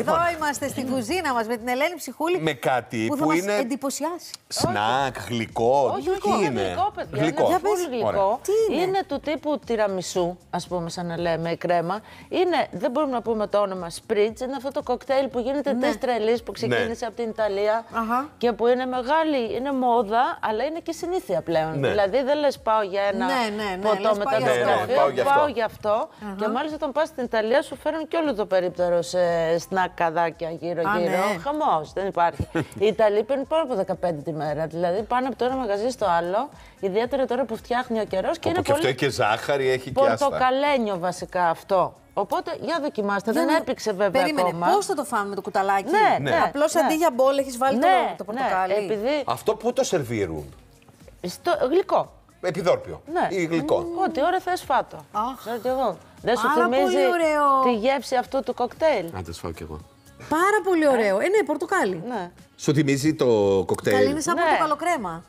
Λοιπόν. Εδώ είμαστε στην κουζίνα μας με την Ελένη Ψυχούλη. Με κάτι που θα που μας είναι εντυπωσιάσει. σνακ, γλυκό. Όχι, τι όχι, είναι; είναι. γλυκό, παιδιά. Γλυκό. Είναι Για πες. full Ωραία. γλυκό. Τι είναι; του τύπου τυραμισού, ας πούμε, σαν να λέμε, η κρέμα. Είναι, δεν μπορούμε να πούμε το όνομα Spritz, είναι αυτό το κοκτέιλ που γίνεται ναι. τρελής που ξεκίνησε από την Ιταλία Αχα. και που είναι μεγάλη, είναι μόδα, αλλά είναι και συνήθεια πλέον. Ναι. Δηλαδή δεν λες πάω για ένα Ναι, ναι, ναι, ποτό λες, με πάω τα για αυτό. γραφείο, Ναι, πάω για αυτό. πάω για αυτό. Και μάλιστα όταν πας στην Ιταλία σου φέρνουν και όλο το περίπτερο σε σνακαδάκια Α, γύρω-γύρω. ναι. Χαμός, δεν υπάρχει. Οι Ιταλοί παίρνουν πάνω από 15 τη μέρα. Δηλαδή πάνε από το ένα μαγαζί στο άλλο, ιδιαίτερα τώρα που φτιάχνει ο καιρός και είναι Όπου και αυτό πολύ έχει και ζάχαρη, έχει και άστα. πορτοκαλένιο βασικά αυτό. Οπότε για δοκιμάστε. Δεν έπηξε βέβαια Περίμενε, ακόμα. πώς θα το φάμε με το κουταλάκι; Ναι, ναι, Απλώς ναι. αντί για μπόλ έχεις βάλει ναι, το, το ναι, πορτοκάλι. επειδή. Αυτό που το σερβίρουν; Στο γλυκό. Επιδόρπιο. Ναι. Ή γλυκό. Ό,τι ώρα θες φάτο. Αχ. Ξέρω κι εγώ. Δεν σου Πάρα θυμίζει πολύ ωραίο. τη γεύση αυτού του κοκτέιλ; Αν το φάω κι εγώ. Πάρα πολύ ωραίο. Ε, ναι, πορτοκάλι. Ναι. Σου θυμίζει το κοκτέιλ; Καλή είναι σαν Ναι. πορτοκαλοκρέμα.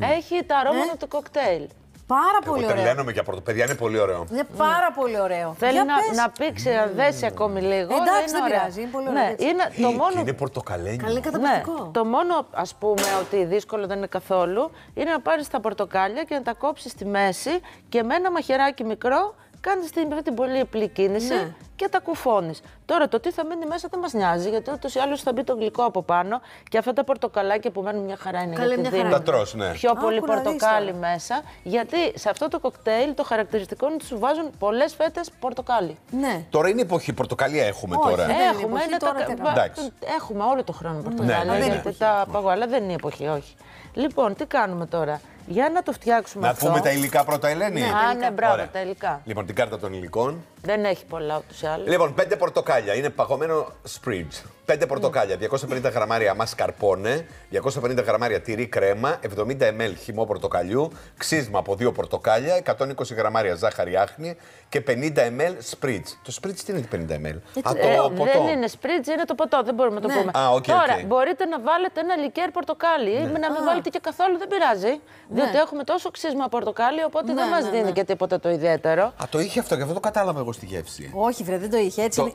Έχει τα αρώματα του κοκτέιλ. Πάρα Εγώ πολύ ωραίο. τρελαίνομαι για πρώτο. Παιδιά είναι πολύ ωραίο. Είναι πάρα πολύ ωραίο. Θέλει Για να, πες. να πήξει, να δέσει ακόμη λίγο. Εντάξει, αλλά είναι δεν ωραία. πειράζει, είναι πολύ ωραίο Ναι, έτσι. είναι το Ε, μόνο και είναι πορτοκαλένιο. Καλή Ναι, καταπληκτικό. το μόνο ας πούμε ότι δύσκολο δεν είναι καθόλου είναι να πάρεις τα πορτοκάλια και να τα κόψεις στη μέση και με ένα μαχαιράκι μικρό κάνεις την, αυτή την πολύ απλή κίνηση Ναι. και τα κουφώνεις. Τώρα το τι θα μείνει μέσα δεν μας νοιάζει γιατί ούτως ή άλλως θα μπει το γλυκό από πάνω και αυτά τα πορτοκαλάκια που μένουν μια χαρά είναι Καλή, γιατί μια χαρά δίνουν Τα τρως, ναι. πιο πολύ Άκου να δεις πορτοκάλι τώρα. μέσα γιατί σε αυτό το κοκτέιλ το χαρακτηριστικό είναι ότι σου βάζουν πολλές φέτες πορτοκάλι. Ναι. Τώρα είναι εποχή. Πορτοκαλία έχουμε Όχι, τώρα. δεν είναι Έχουμε, εποχή, είναι τώρα τα... τι κα- έκανα. Εντάξει. Έχουμε όλο το χρόνο πορτοκάλια. Ναι, ναι, γιατί ναι. εποχή. τα παγώ, αλλά δεν είναι εποχή, όχι. Λοιπόν, τι κάνουμε τώρα; Για να το φτιάξουμε Να αυτό. πούμε τα υλικά πρώτα, Ελένη. Α, ναι, μπράβο, Ωραία. τα υλικά. Λοιπόν, την κάρτα των υλικών. Δεν έχει πολλά ούτως ή άλλως. Λοιπόν, πέντε πορτοκάλια. Είναι παγωμένο σπριτζ. Πέντε πορτοκάλια. 250 γραμμάρια μασκαρπόνε. 250 γραμμάρια τυρί κρέμα. 70 ml χυμό πορτοκαλιού. Ξύσμα από δύο πορτοκάλια. 120 γραμμάρια ζάχαρη άχνη. Και 50 ml σπριτζ. Το σπριτζ τι είναι το 50 ml; Α, το Ε, ποτό. δεν είναι σπρίτζ, είναι το ποτό. Δεν μπορούμε να το Ναι. πούμε. Α, οκ, Τώρα, οκ. μπορείτε να βάλετε ένα λικέρ πορτοκάλι ή να μην βάλετε και καθόλου, δεν πειράζει. Διότι έχουμε τόσο ξύσμα πορτοκάλι, οπότε δεν Ναι, μας ναι, δίνει ναι. και τίποτα το ιδιαίτερο. Α, το είχε αυτό, γι' αυτό το κατάλαβα εγώ στη γεύση. Όχι, βρε, δεν το είχε. Έτσι. Το- είναι-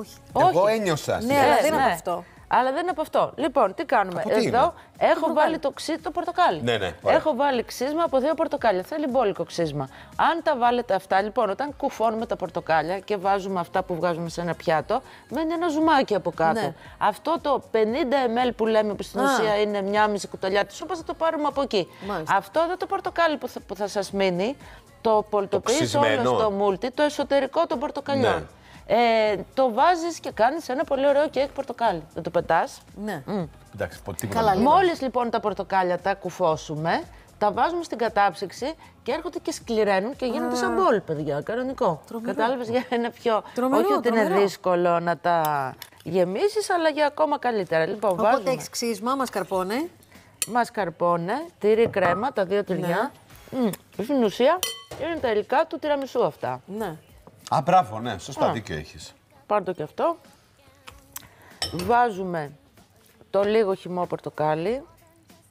Όχι. Εγώ Όχι. ένιωσα. στη Ναι, γεύση. αλλά δεν είναι από αυτό. Αλλά δεν είναι από αυτό. Λοιπόν, τι κάνουμε. Από τι Εδώ; είναι; έχω βάλει το, ξύ... το πορτοκάλι. Ναι, ναι, ωραία. Έχω βάλει ξύσμα από δύο πορτοκάλια. Θέλει μπόλικο ξύσμα. Αν τα βάλετε αυτά, λοιπόν, όταν κουφώνουμε τα πορτοκάλια και βάζουμε αυτά που βγάζουμε σε ένα πιάτο, μένει ένα ζουμάκι από κάτω. Ναι. Αυτό το 50 ml που λέμε που στην Α. ουσία είναι μια μισή κουταλιά της σούπας, θα το πάρουμε από εκεί. Μάλιστα. Αυτό εδώ το πορτοκάλι που θα, που θα σας μείνει, το πολτοποιείς όλο ξυσμένο. στο μούλτι, το εσωτερικό των πορτοκαλιών. Ναι. Ε, το βάζεις και κάνεις ένα πολύ ωραίο κέικ πορτοκάλι. Δεν το πετάς. Ναι. Εντάξει, πω, τίποτα. Καλά, δεν- λίγο. Μόλις λοιπόν τα πορτοκάλια τα κουφώσουμε, τα βάζουμε στην κατάψυξη και έρχονται και σκληραίνουν και γίνονται σαν μπολ, παιδιά, κανονικό. Κατάλαβες για ένα πιο... Τρομερό, όχι ότι είναι τρομερό. δύσκολο να τα γεμίσεις, αλλά για ακόμα καλύτερα. Λοιπόν, Οπότε βάζουμε έχεις ξύσμα, μασκαρπόνε. μασκαρπόνε, τυρί κρέμα, τα δύο τυριά. Ναι. Μμ, Στην ουσία είναι τα υλικά του τυραμισού αυτά. Ναι. Α, μπράβο, ναι, σωστά, Α. δίκιο έχεις. Πάρ' το και αυτό. Βάζουμε το λίγο χυμό πορτοκάλι.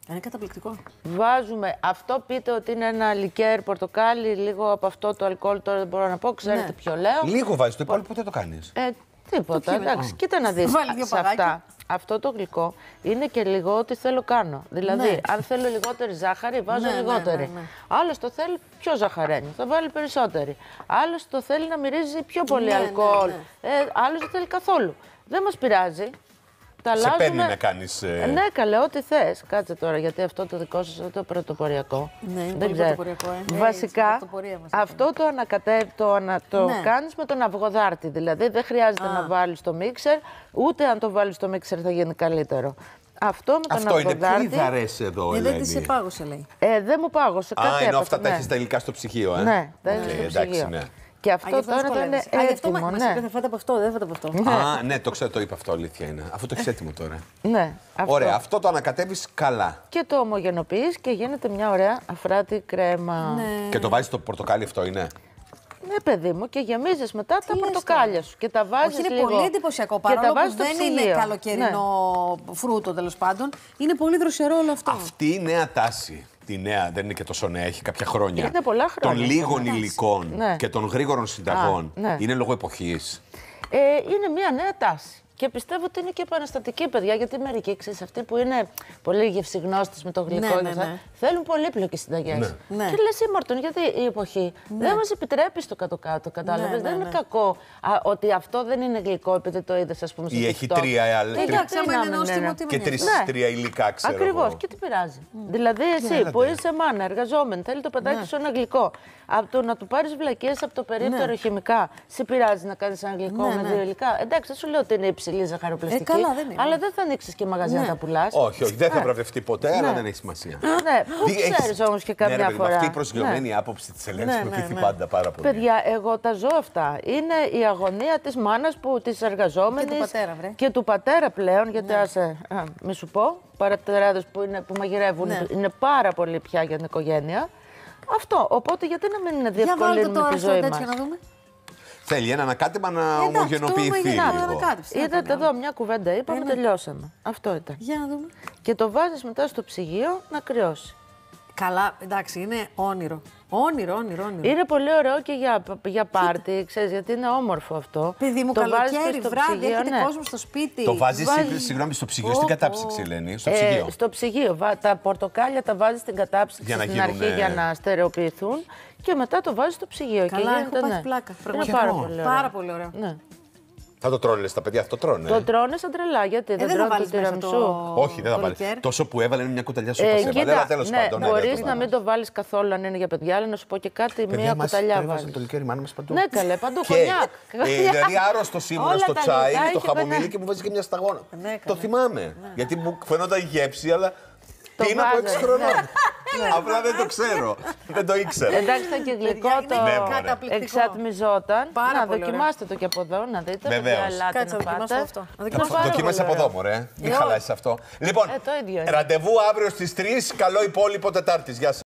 Είναι καταπληκτικό. Βάζουμε, αυτό πείτε ότι είναι ένα λικέρ πορτοκάλι, λίγο από αυτό το αλκοόλ τώρα δεν μπορώ να πω, ξέρετε Ναι. ποιο λέω. Λίγο βάζεις, το υπόλοιπο δεν το κάνεις. Ε, τίποτα, κείμενο. εντάξει, κοίτα να δεις. Βάλει δύο σε παγάκια. αυτά, αυτό το γλυκό είναι και λίγο ό,τι θέλω κάνω. Δηλαδή, Ναι. αν θέλω λιγότερη ζάχαρη, βάζω Ναι, ναι, λιγότερη. ναι, ναι. Άλλος το θέλει πιο ζαχαρένιο, θα βάλει περισσότερη. Άλλος το θέλει να μυρίζει πιο πολύ Ναι, ναι, αλκοόλ. ναι. Ε, άλλος δεν θέλει καθόλου. Δεν μας πειράζει. Τα Σε αλλάζουμε. παίρνει να κάνεις... ε, Ναι, καλέ, ό,τι θες. Κάτσε τώρα, γιατί αυτό το δικό σας είναι το πρωτοποριακό. Ναι, είναι Δεν πολύ ξέρω. πρωτοποριακό, ε. Ε, Βασικά, έτσι, πρωτοπορία μας αυτό το, ανακατέ, το, ανα, το Ναι. κάνεις με τον αυγοδάρτη. Δηλαδή, δεν χρειάζεται να βάλεις το μίξερ, ούτε αν το βάλεις στο μίξερ θα γίνει καλύτερο. Αυτό με τον Αυτό είναι αυγοδάρτη. κλειδαρές εδώ, Ε, δεν τη σε Ελένη. πάγωσε, λέει. Ε, δεν μου πάγωσε. Κάτι Α, ενώ έπαθε, αυτά τα ναι. έχεις τα υλικά στο ψυγείο, ε. Ναι, τα Οκ, έχεις στο εντάξει, ψυγείο. ναι. Και Α, αυτό γι' αυτό τώρα θα είναι δυσκολεύεσαι. Α, γι' αυτό έτοιμο. μα ναι. είπε, θα φάτε από αυτό, δεν φάτε από αυτό. Α, ναι, το ξέρω, το είπα αυτό, αλήθεια είναι. Αυτό το έχεις έτοιμο τώρα. ναι, αυτό. Ωραία, αυτό το ανακατεύεις καλά. Και το ομογενοποιείς και γίνεται μια ωραία αφράτη κρέμα. Ναι. Και το βάζεις το πορτοκάλι αυτό είναι; Ναι, παιδί μου, και γεμίζεις μετά τα λες πορτοκάλια σου. Και τα βάζεις Όχι, είναι λίγο. πολύ εντυπωσιακό. και τα Παρόλο βάζεις που στο δεν είναι ψυγείο. καλοκαιρινό φρούτο τέλος πάντων, είναι πολύ δροσερό όλο αυτό. Αυτή η νέα τάση. Τη νέα, δεν είναι και τόσο νέα, έχει κάποια χρόνια. Είναι πολλά χρόνια Των αυτή η λίγων τάση. υλικών Ναι. και των γρήγορων συνταγών. Α, ναι. Είναι λόγω εποχής. Ε, είναι μια νέα τάση. Και πιστεύω ότι είναι και επαναστατική, παιδιά, γιατί μερικοί ξέρεις, αυτοί που είναι πολύ γευσιγνώστε με το γλυκό Ναι, και ναι, αυτά, ναι. Θέλουν πολύπλοκε συνταγέ. Ναι. Ναι. Και λες, Ήμαρτον, γιατί η εποχή δεν μας επιτρέπει στο κάτω-κάτω, κατάλαβες; Ναι, δεν ναι, είναι ναι. κακό α, ότι αυτό δεν είναι γλυκό επειδή το είδες, ας πούμε, στο Ή έχει TikTok. τρία, ε, άλλα- Και τρία- Εντάξει, άμα είναι γιατί να μην νόστιμο, τι με Και νοιάζει; τρει, Ναι. τρία υλικά, ξέρω Ακριβώς. εγώ. Και τι πειράζει; Δηλαδή, εσύ Έλατε. που είσαι μάνα, εργαζόμενη, θέλει το Ναι. παιδάκι σου ένα γλυκό. Από το να του πάρεις βλακίες από το περίπτερο χημικά, σε πειράζει να κάνεις ένα γλυκό Ναι, με ναι. δύο υλικά; Εντάξει, δεν σου λέω ότι είναι υψηλή ζαχαροπλαστική. Ε, καλά, δεν είναι. Αλλά δεν θα ανοίξεις και μαγαζιά να Ναι. τα πουλάς. Όχι, όχι, δεν θα βραβευτεί ποτέ, αλλά δεν έχει σημασία. Ναι, πού Τι έχεις- ξέρεις όμως και Ναι, καμιά ρε παιδί μου, φορά. Αυτή η προσγειωμένη Ναι. άποψη της Ελένης Ναι, με ναι, πείθει ναι. πάντα πάρα πολύ. Παιδιά, εγώ τα ζω αυτά. Είναι η αγωνία της μάνας που της εργαζόμενης. Και του πατέρα, βρε. Και του πατέρα πλέον, γιατί άσε, α, μη σου πω, παρατεράδε που, είναι, που μαγειρεύουν Ναι. είναι πάρα πολύ πια για την οικογένεια. Αυτό. Οπότε γιατί να μην Για βάλτε διευκολύνουμε τώρα τη στο ζωή τέτοιο μας; να δούμε. Θέλει ένα ανακάτεμα να Εντάξει, το ομογενοποιηθεί ομογενοποιηθεί. λίγο. ανακάτεψη, τι να Είδατε κάνουμε. εδώ μια κουβέντα, είπαμε, Ε, ναι. τελειώσαμε. Αυτό ήταν. Για να δούμε. Και το βάζεις μετά στο ψυγείο να κρυώσει. Καλά, εντάξει, είναι όνειρο. Όνειρο, όνειρο, όνειρο. Είναι πολύ ωραίο και για, για πάρτι, ξέρεις, γιατί είναι όμορφο αυτό. Παιδί μου, το βάζεις και καλοκαίρι, στο βράδυ, ψυγείο, έρχεται ναι. κόσμο στο σπίτι. Το βάζεις, Βάζεις- συγγνώμη, στο ψυγείο, Πω, στην πω. κατάψυξη, Ελένη. Στο Ε, ψυγείο. στο ψυγείο. Βα- Τα πορτοκάλια τα βάζεις στην κατάψυξη Για να στην γίνουνε- αρχή για να στερεοποιηθούν και μετά το βάζεις στο ψυγείο. και Καλά, έχω γίνεται, πάθει ναι. πλάκα, Είναι πραγματικά. πάρα πολύ ωραίο. Πάρα πολύ ωραίο. Ναι. Θα το τρώνε τα παιδιά, αυτό τρώνε. Το τρώνε σαν τρελά, γιατί Ε, δεν δεν θα τρώνε το βάλεις μέσα τυραμισού. το... Όχι, δεν θα το βάλεις. λικέρ. Τόσο που έβαλε είναι μια κουταλιά σούπα. Ε, σε έβαλε, αλλά τέλος ναι, πάντων. ναι, μπορείς δεν το να βάλω. μην το βάλεις καθόλου αν είναι για παιδιά, αλλά να σου πω και κάτι, Παιδιά, μία μας κουταλιά το έβαζε βάλεις. το λικέρι μάνα μας παντού. Ναι, καλέ, παντού Και, κονιάκ. ε, δηλαδή άρρωστο ήμουνα Όλα στο τα τσάι, λιτά το είχε χαμομήλι πενέ. και μου βάζει και μια σταγόνα. Ναι, το καλά. θυμάμαι. Γιατί μου φαινόταν η γεύση, αλλά. Το Τι είναι από βάζανε, 6 χρονών. Απλά δεν το ξέρω. Δεν το ήξερα. Εντάξει, ήταν και γλυκό Παιδιά, το. είναι Ναι, μωρέ. καταπληκτικό. Εξατμιζόταν. Πάρα να πολύ δοκιμάστε το και από εδώ, να δείτε. Βεβαίως. παιδιά, ελάτε Κάτσε να να δοκιμάσω πάτε. αυτό. Να Είναι δοκιμάσω πάρα Δοκίμασε πολύ από εδώ, ωραίο. μωρέ. Μην Ε, χαλάσεις αυτό. Λοιπόν, Ε, το ίδιο είναι. ραντεβού αύριο στις 3. Καλό υπόλοιπο Τετάρτης. Γεια σας.